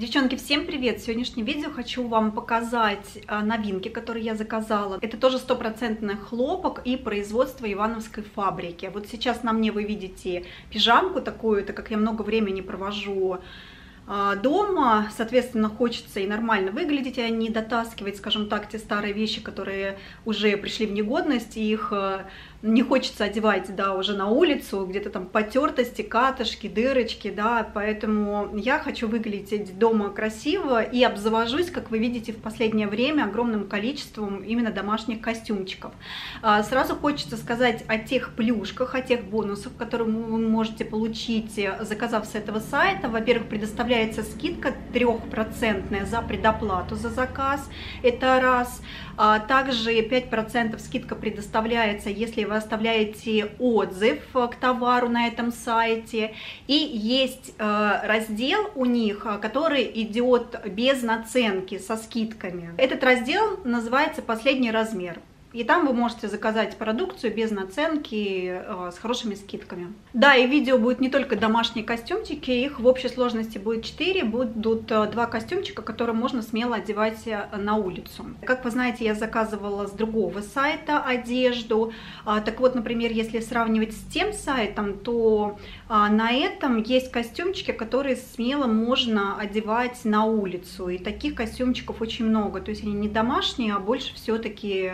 Девчонки, всем привет! В сегодняшнем видео хочу вам показать а, новинки, которые я заказала. Это тоже стопроцентный хлопок и производство Ивановской фабрики. Вот сейчас на мне вы видите пижамку такую, так как я много времени провожу а, дома, соответственно, хочется и нормально выглядеть, а не дотаскивать, скажем так, те старые вещи, которые уже пришли в негодность, и их а, не хочется одевать, да, уже на улицу, где-то там потертости, катышки, дырочки, да, поэтому я хочу выглядеть дома красиво и обзавожусь, как вы видите, в последнее время огромным количеством именно домашних костюмчиков. А, сразу хочется сказать о тех плюшках, о тех бонусах, которые вы можете получить, заказав с этого сайта. Во-первых, предоставляется скидка трехпроцентная за предоплату за заказ, это раз. А также 5% скидка предоставляется, если вы оставляете отзыв к товару на этом сайте. И есть э, раздел у них, который идет без наценки, со скидками. Этот раздел называется «Последний размер». И там вы можете заказать продукцию без наценки, э, с хорошими скидками. Да, и видео будет не только домашние костюмчики, их в общей сложности будет 4, будут э, два костюмчика, которые можно смело одевать э, на улицу. Как вы знаете, я заказывала с другого сайта одежду. А, так вот, например, если сравнивать с тем сайтом, то а, на этом есть костюмчики, которые смело можно одевать на улицу. И таких костюмчиков очень много. То есть они не домашние, а больше все-таки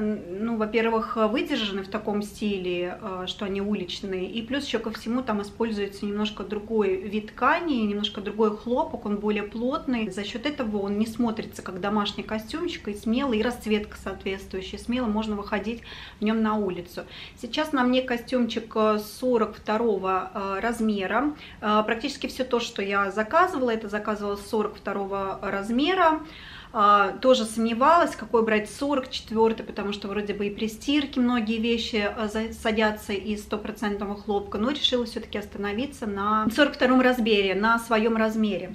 ну, во-первых, выдержаны в таком стиле, э, что они уличные, и плюс еще ко всему там используется немножко другой вид ткани, немножко другой хлопок, он более плотный. За счет этого он не смотрится как домашний костюмчик, и смелый, и расцветка соответствующая, смело можно выходить в нем на улицу. Сейчас на мне костюмчик 42 э, размера, э, практически все то, что я заказывала, это заказывала 42 размера. А, тоже сомневалась, какой брать 44 потому что вроде бы и при стирке многие вещи а, садятся из стопроцентного хлопка, но решила все-таки остановиться на 42 размере, на своем размере.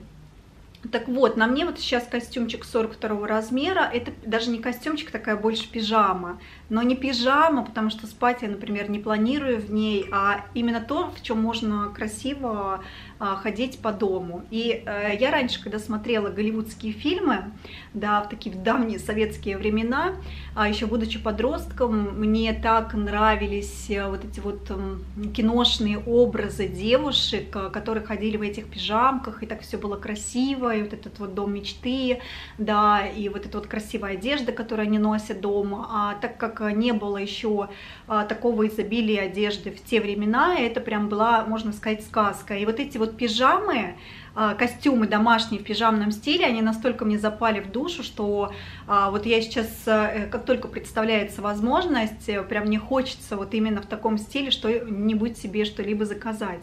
Так вот, на мне вот сейчас костюмчик 42 размера, это даже не костюмчик, такая больше пижама, но не пижама, потому что спать я, например, не планирую в ней, а именно то, в чем можно красиво а, ходить по дому. И э, я раньше, когда смотрела голливудские фильмы, да, в такие давние советские времена, а еще будучи подростком, мне так нравились э, вот эти вот киношные образы девушек, э, которые ходили в этих пижамках, и так все было красиво, и вот этот вот дом мечты, да, и вот эта вот красивая одежда, которую они носят дома, а так как не было еще а, такого изобилия одежды в те времена, это прям была, можно сказать, сказка. И вот эти вот пижамы, а, костюмы домашние в пижамном стиле, они настолько мне запали в душу, что а, вот я сейчас, э, как только представляется возможность, э, прям мне хочется вот именно в таком стиле что-нибудь себе что-либо заказать.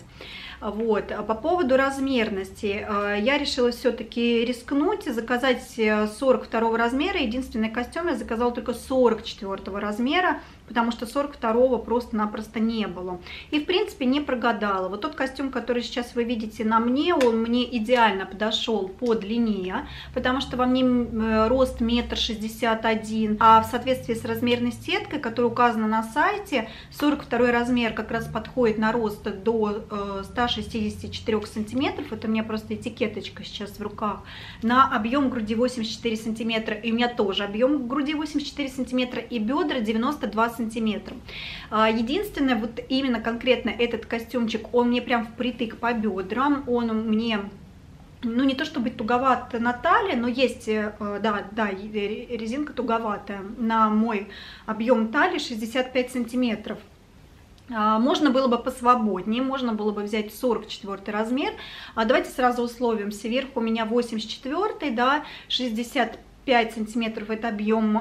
Вот. По поводу размерности, я решила все-таки рискнуть и заказать 42 э, размера. Единственный костюм я заказала только 44 размера, потому что 42-го просто-напросто не было. И, в принципе, не прогадала. Вот тот костюм, который сейчас вы видите на мне, он мне идеально подошел по длине, потому что во мне э, рост метр шестьдесят один, а в соответствии с размерной сеткой, которая указана на сайте, 42 размер как раз подходит на рост до 164 э, сантиметров, это у меня просто этикеточка сейчас в руках, на объем груди 84 сантиметра, и у меня тоже объем груди 84 сантиметра, и бедра 92 сантиметра сантиметров. А, единственное, вот именно конкретно этот костюмчик, он мне прям впритык по бедрам, он мне ну не то чтобы туговат на талии, но есть, э, да, да, резинка туговатая на мой объем талии 65 сантиметров. А, можно было бы посвободнее, можно было бы взять 44 размер. А давайте сразу условимся. Сверху у меня 84, да, 65 сантиметров это объем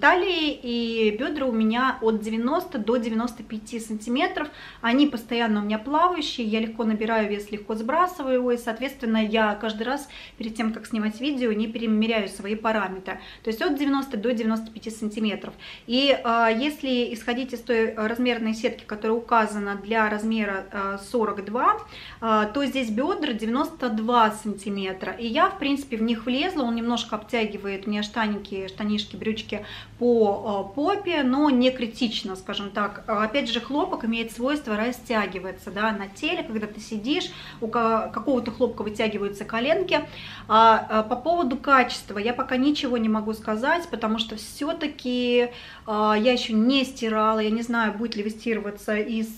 талии и бедра у меня от 90 до 95 сантиметров. Они постоянно у меня плавающие, я легко набираю вес, легко сбрасываю его, и, соответственно, я каждый раз перед тем, как снимать видео, не перемеряю свои параметры. То есть от 90 до 95 сантиметров. И э, если исходить из той размерной сетки, которая указана для размера э, 42, э, то здесь бедра 92 сантиметра. И я, в принципе, в них влезла, он немножко обтягивает мне штаники, штанишки, брючки немножечко по попе, но не критично, скажем так. Опять же, хлопок имеет свойство растягиваться да, на теле, когда ты сидишь, у какого-то хлопка вытягиваются коленки. А по поводу качества я пока ничего не могу сказать, потому что все-таки я еще не стирала, я не знаю, будет ли выстирываться из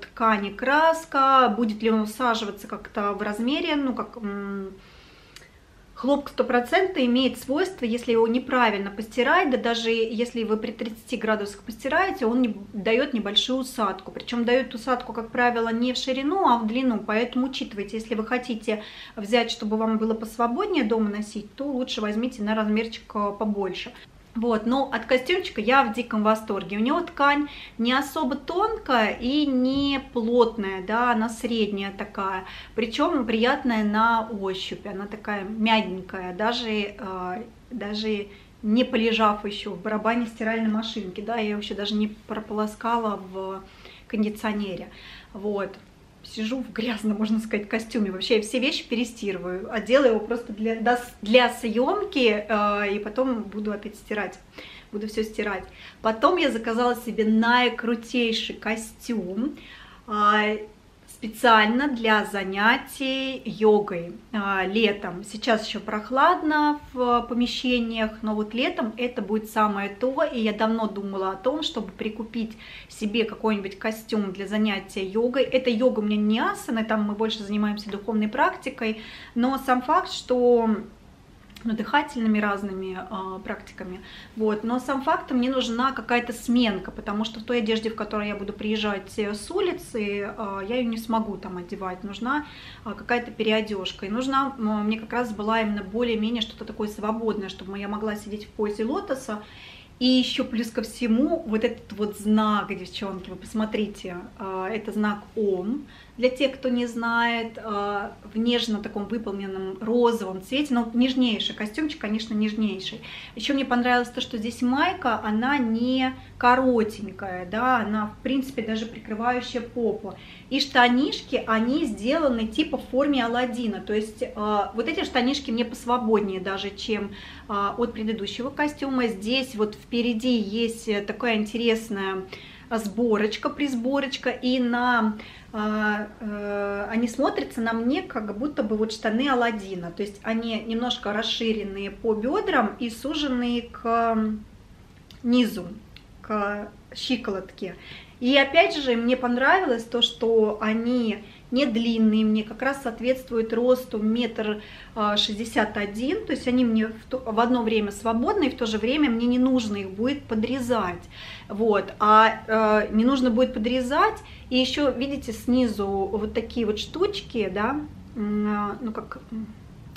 ткани краска, будет ли он усаживаться как-то в размере, ну как Хлопок 100% имеет свойство, если его неправильно постирать, да даже если вы при 30 градусах постираете, он не, дает небольшую усадку. Причем дает усадку, как правило, не в ширину, а в длину. Поэтому учитывайте, если вы хотите взять, чтобы вам было посвободнее дома носить, то лучше возьмите на размерчик э, побольше. Вот, но от костюмчика я в диком восторге. У него ткань не особо тонкая и не плотная, да, она средняя такая, причем приятная на ощупь, она такая мягенькая, даже, э, даже не полежав еще в барабане стиральной машинки, да, я вообще даже не прополоскала в кондиционере, вот сижу в грязном, можно сказать, костюме. Вообще я все вещи перестирываю, а делаю его просто для, для съемки, э, и потом буду опять стирать. Буду все стирать. Потом я заказала себе наикрутейший костюм. Э, специально для занятий йогой а, летом. Сейчас еще прохладно в помещениях, но вот летом это будет самое то. И я давно думала о том, чтобы прикупить себе какой-нибудь костюм для занятия йогой. Это йога у меня не асана, там мы больше занимаемся духовной практикой, но сам факт, что дыхательными разными э, практиками. Вот. Но сам факт, мне нужна какая-то сменка, потому что в той одежде, в которой я буду приезжать э, с улицы, э, я ее не смогу там одевать. Нужна э, какая-то переодежка. И нужна, э, мне как раз была именно более-менее что-то такое свободное, чтобы я могла сидеть в позе лотоса и еще плюс ко всему вот этот вот знак, девчонки, вы посмотрите, а, это знак Ом. Для тех, кто не знает, а, в нежно таком выполненном розовом цвете, но нежнейший костюмчик, конечно, нежнейший. Еще мне понравилось то, что здесь майка, она не коротенькая, да, она, в принципе, даже прикрывающая попу. И штанишки, они сделаны типа в форме Алладина, то есть вот эти штанишки мне посвободнее даже, чем от предыдущего костюма. Здесь вот впереди есть такая интересная сборочка, присборочка, и на а, э, они смотрятся на мне как будто бы вот штаны Алладина, то есть они немножко расширенные по бедрам и суженные к низу, к щиколотке. И опять же, мне понравилось то, что они не длинные, мне как раз соответствуют росту метр а, шестьдесят один, то есть они мне в, то, в одно время свободны, и в то же время мне не нужно их будет подрезать, вот, а э, не нужно будет подрезать, и еще, видите, снизу вот такие вот штучки, да, а, ну как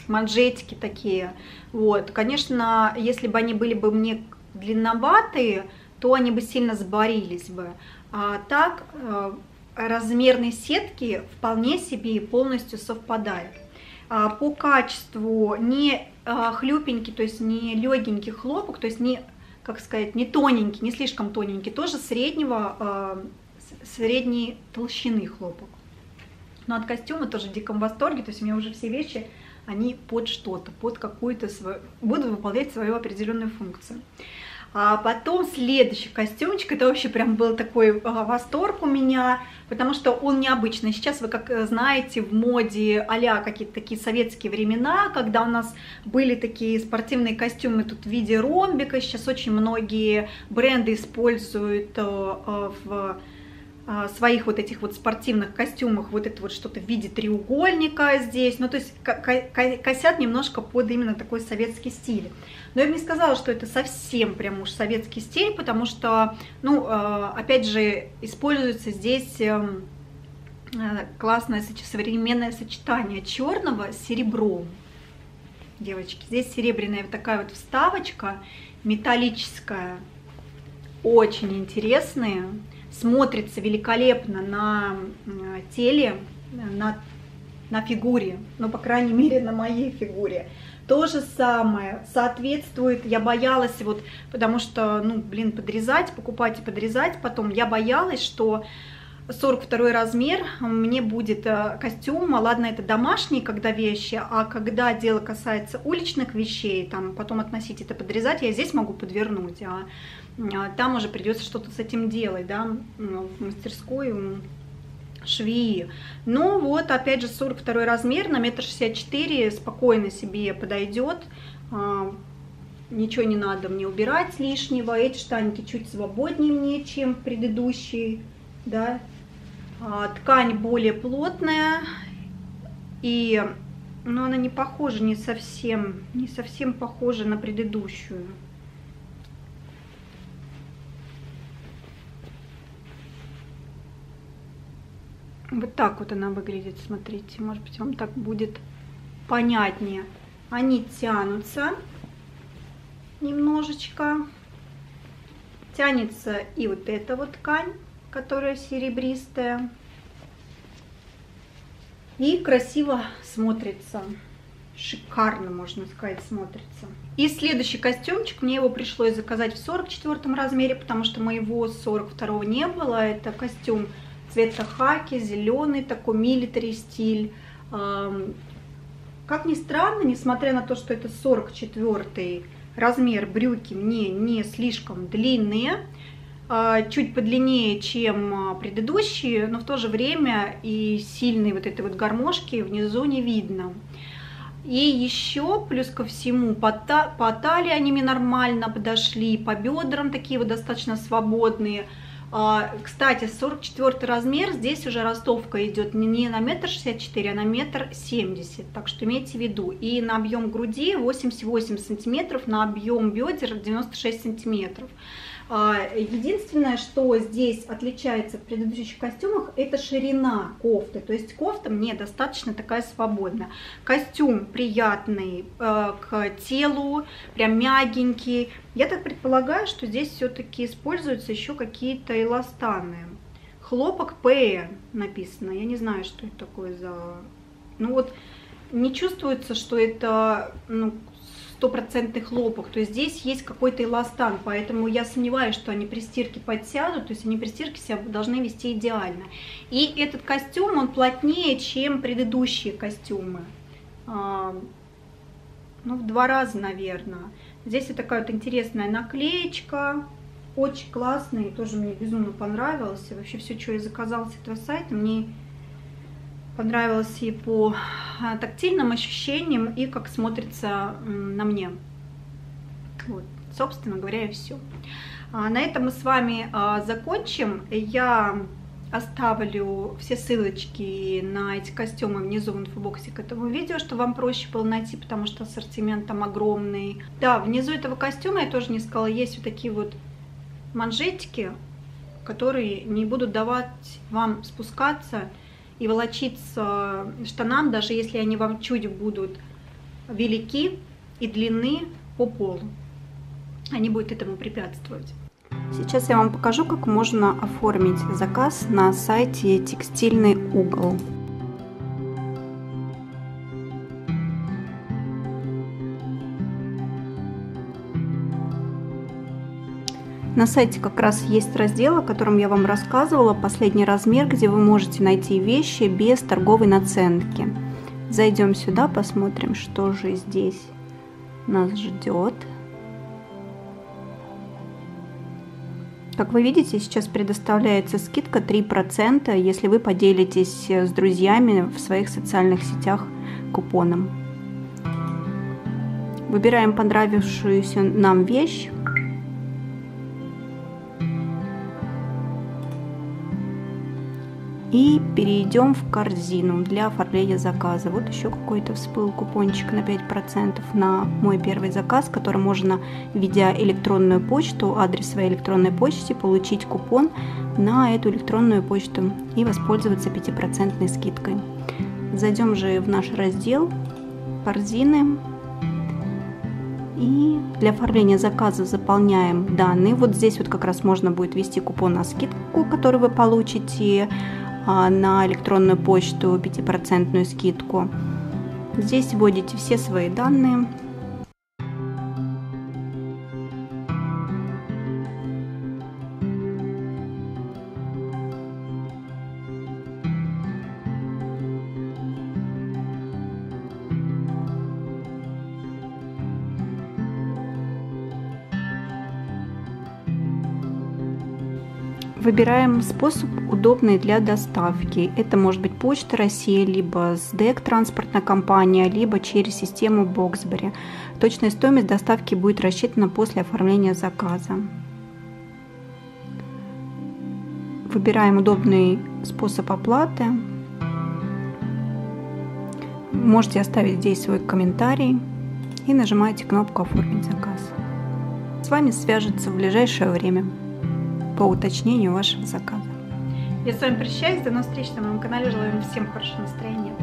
манжетики такие, вот, конечно, если бы они были бы мне длинноватые, то они бы сильно сборились бы, а так э, размерные сетки вполне себе и полностью совпадают. А, по качеству не а, хлюпенький, то есть не легенький хлопок, то есть не, как сказать, не тоненький, не слишком тоненький, тоже среднего, средней толщины хлопок. Но от костюма тоже в диком восторге, то есть у меня уже все вещи, они под что-то, под какую-то свою, будут выполнять свою определенную функцию. А потом следующий костюмчик, это вообще прям был такой а, восторг у меня, потому что он необычный. Сейчас вы, как э, знаете, в моде а какие-то такие советские времена, когда у нас были такие спортивные костюмы тут в виде ромбика. Сейчас очень многие бренды используют э, э, в своих вот этих вот спортивных костюмах вот это вот что-то в виде треугольника здесь, ну то есть косят немножко под именно такой советский стиль. Но я бы не сказала, что это совсем прям уж советский стиль, потому что, ну, опять же, используется здесь эм, э, классное современное сочетание черного с серебром. Девочки, здесь серебряная вот такая вот вставочка металлическая, очень интересная смотрится великолепно на теле, на, на фигуре, ну, по крайней мере, на моей фигуре. То же самое соответствует, я боялась вот, потому что, ну, блин, подрезать, покупать и подрезать потом, я боялась, что 42 размер, мне будет э, костюм, ладно, это домашние, когда вещи, а когда дело касается уличных вещей, там потом относить это, подрезать, я здесь могу подвернуть, а, а там уже придется что-то с этим делать, да, в мастерской швеи. Ну вот, опять же, 42 размер на метр шестьдесят четыре спокойно себе подойдет, а, ничего не надо мне убирать лишнего, эти штаники чуть свободнее мне, чем предыдущие, да, ткань более плотная и но она не похожа не совсем не совсем похожа на предыдущую. Вот так вот она выглядит смотрите. Может быть вам так будет понятнее. Они тянутся немножечко. Тянется и вот эта вот ткань которая серебристая. И красиво смотрится. Шикарно, можно сказать, смотрится. И следующий костюмчик, мне его пришлось заказать в 44 размере, потому что моего 42 не было. Это костюм цвета хаки, зеленый, такой милитари стиль. Как ни странно, несмотря на то, что это 44 размер брюки мне не слишком длинные, чуть подлиннее, чем а, предыдущие, но в то же время и сильные вот этой вот гармошки внизу не видно. И еще, плюс ко всему, по, та, по талии они мне нормально подошли, по бедрам такие вот достаточно свободные. А, кстати, 44 размер, здесь уже ростовка идет не на метр шестьдесят четыре, а на метр семьдесят, так что имейте в виду. И на объем груди 88 сантиметров, на объем бедер 96 сантиметров. А, единственное, что здесь отличается в предыдущих костюмах, это ширина кофты. То есть кофта мне достаточно такая свободная. Костюм приятный э, к телу, прям мягенький. Я так предполагаю, что здесь все-таки используются еще какие-то эластаны. Хлопок П написано. Я не знаю, что это такое за... Ну вот не чувствуется, что это ну, стопроцентный хлопок, то есть здесь есть какой-то эластан, поэтому я сомневаюсь, что они при стирке подсядут, то есть они при стирке себя должны вести идеально. И этот костюм, он плотнее, чем предыдущие костюмы, а, ну в два раза, наверное. Здесь вот такая вот интересная наклеечка, очень классная, тоже мне безумно понравилось. вообще все, что я заказала с этого сайта, мне понравилось и по а, тактильным ощущениям, и как смотрится на мне. Вот, собственно говоря, и все. А, на этом мы с вами а, закончим. Я оставлю все ссылочки на эти костюмы внизу в инфобоксе к этому видео, чтобы вам проще было найти, потому что ассортимент там огромный. Да, внизу этого костюма, я тоже не сказала, есть вот такие вот манжетики, которые не будут давать вам спускаться и волочиться штанам, даже если они вам чуть будут велики и длины по полу. Они будут этому препятствовать. Сейчас я вам покажу, как можно оформить заказ на сайте «Текстильный угол». На сайте как раз есть раздел, о котором я вам рассказывала, последний размер, где вы можете найти вещи без торговой наценки. Зайдем сюда, посмотрим, что же здесь нас ждет. Как вы видите, сейчас предоставляется скидка 3%, если вы поделитесь с друзьями в своих социальных сетях купоном. Выбираем понравившуюся нам вещь. И перейдем в корзину для оформления заказа. Вот еще какой-то всплыл купончик на 5% на мой первый заказ, который можно, введя электронную почту, адрес своей электронной почты, получить купон на эту электронную почту и воспользоваться 5% скидкой. Зайдем же в наш раздел корзины и для оформления заказа заполняем данные. Вот здесь вот как раз можно будет ввести купон на скидку, который вы получите а, на электронную почту 5% скидку. Здесь вводите все свои данные. Выбираем способ удобный для доставки. Это может быть Почта России, либо СДЭК транспортная компания, либо через систему Боксбери. Точная стоимость доставки будет рассчитана после оформления заказа. Выбираем удобный способ оплаты. Можете оставить здесь свой комментарий и нажимаете кнопку «Оформить заказ». С вами свяжется в ближайшее время по уточнению вашего заказа. Я с вами прощаюсь. До новых встреч на моем канале. Желаю вам всем хорошего настроения.